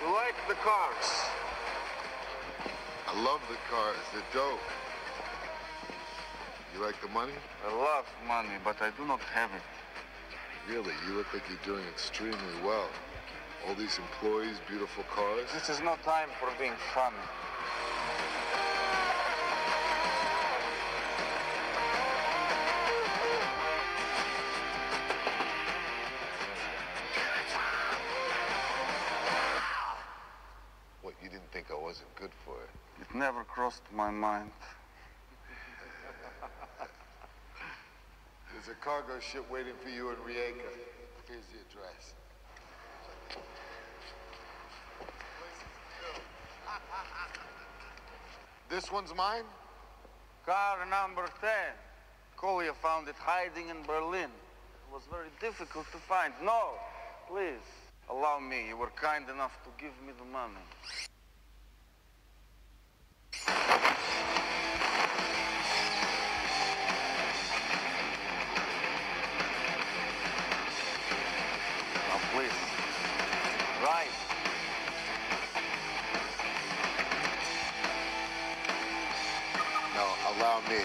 You like the cars? I love the cars. They're dope. You like the money? I love money, but I do not have it. Really, you look like you're doing extremely well. All these employees, beautiful cars. This is no time for being fun. Wasn't good for it? It never crossed my mind. There's a cargo ship waiting for you in Rijeka. Here's the address. This one's mine? Car number 10. Kolya found it hiding in Berlin. It was very difficult to find. No, please, allow me. You were kind enough to give me the money. Allow me.